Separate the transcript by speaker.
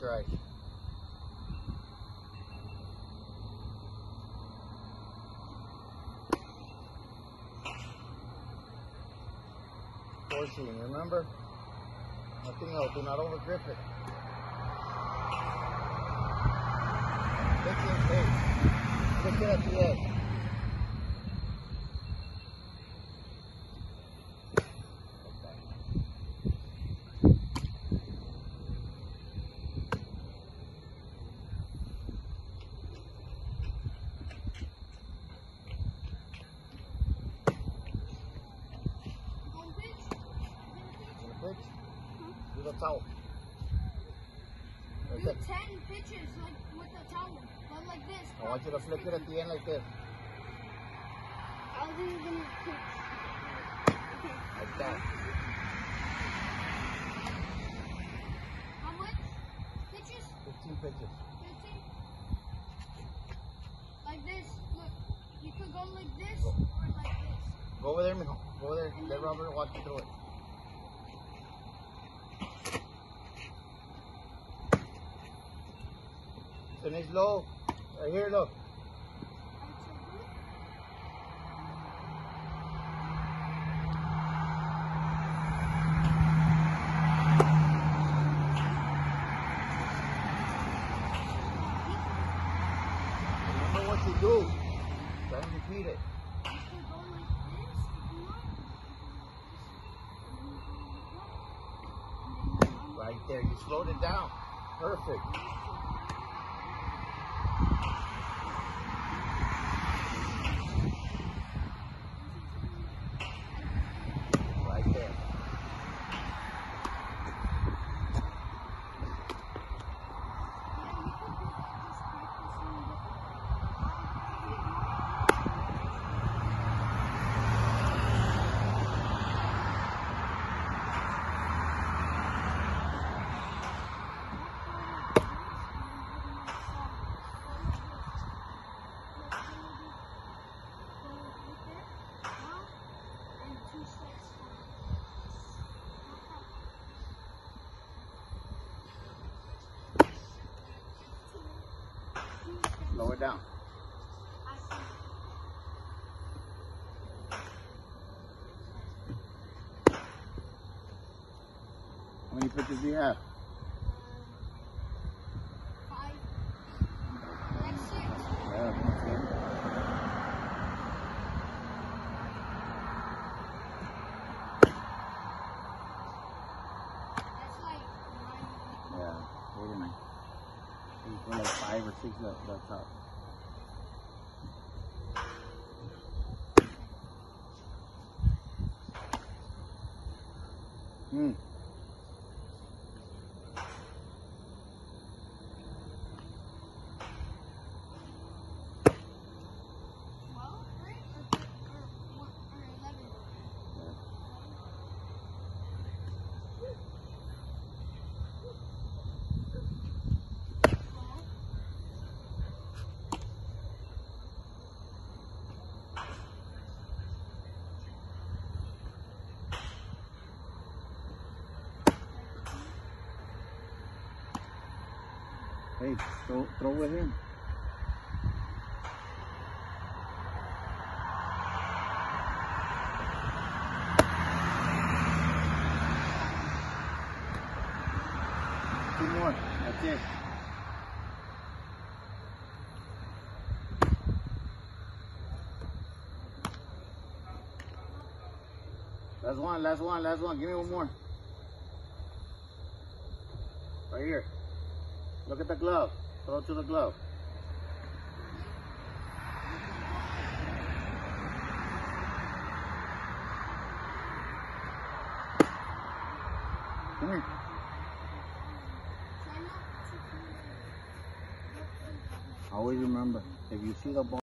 Speaker 1: your eyes. Fourteen, remember? Nothing else. Do not over grip it. It, hey. Fix it at the edge. Towel.
Speaker 2: Do
Speaker 1: there.
Speaker 2: 10 pitches like with a towel. But like this.
Speaker 1: I want you to flick it at the end like this.
Speaker 2: I'll do the pitch. Okay.
Speaker 1: Like that.
Speaker 2: How much? Pitches?
Speaker 1: 15 pitches.
Speaker 2: 15? Like this. Look. You could go like this or like this.
Speaker 1: Go over there, mijo. Go over there. Let Robert walk you through it. Finish low. Right here, look. What do. And repeat it.
Speaker 2: And.
Speaker 1: Right there. You slowed it down. Perfect. Right there. Slow it down. How many pitches do you have?
Speaker 2: Five. Six.
Speaker 1: Yeah, that's
Speaker 2: That's like nine.
Speaker 1: it. Yeah, eight or nine. Like five or six up, up. Hmm.
Speaker 2: Twelve, right? Or, or, one, or eleven. Twelve.
Speaker 1: Hey, throw, throw with him. Two more. That's it. Last one, last one, last one. Give me one more. Right here. Look at the glove. Throw to the glove. Come here. Always remember, if you see the ball.